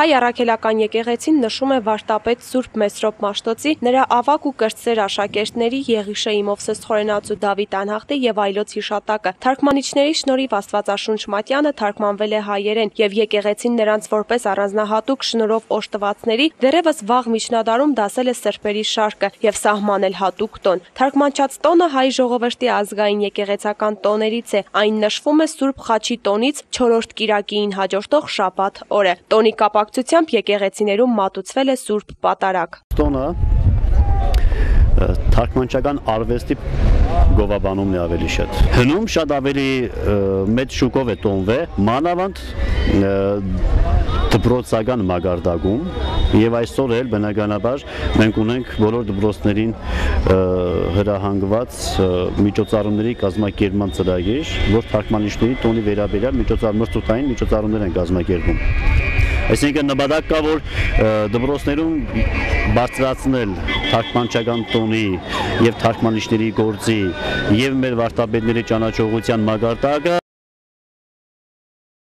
Հայ առաքելական եկեղեցին նշում է վարտապետ Սուրբ Մեսրոպ Մաշտոցի, նրա ավակ ու կրտսեր աշակերտների Եղիշեի Մովսես Խորենաց ու Դավիթ Անհախտի եւ այլոց հիշատակը։ Թարգմանիչների շնորհիվ Աստվածաշունչ Մատյանը թարգմանվել է հայերեն եւ եկեղեցին նրանց որպես առանձնահատուկ շնորհով օժտվածների դերևս վաղ միջնադարում դասել է սրբերի շարքը եւ սահմանել հատուկ տոն։ Թարգմանչած տոնը հայ ժողովրդի ազգային եկեղեցական տոներից է։ Այն նշվում է Սուրբ Խաչի տոնից 4-րդ Կիրակիին հաջորդող շաբաթ օրը։ Տոնի կապակցությամբ եկեղեցիներում մատուցվել է Սուրբ Պատարագ։ Տոնը թարգմանչական արվեստի գովաբանումն է ավելի շատ։ Հնում շատ ավելի մեծ շուկով է տոնվել, մանավանդ դպրոցական մագարտակում եւ այսօր էլ բնականաբար մենք ունենք բոլոր դպրոցներին հրահանգված միջոցառումների կազմակերպման ծրագիր, որ թարգմանիչների տոնի վերաբերյալ միջոցառումներ միջոցառումներ են կազմակերպում։ Այսինքն նպատակ կա որ դպրոցներում բարձրացնել թարգմանչական տոնի եւ թարգմանիչների գործի եւ մեր վարտաբետների ճանաչողության մագարտակը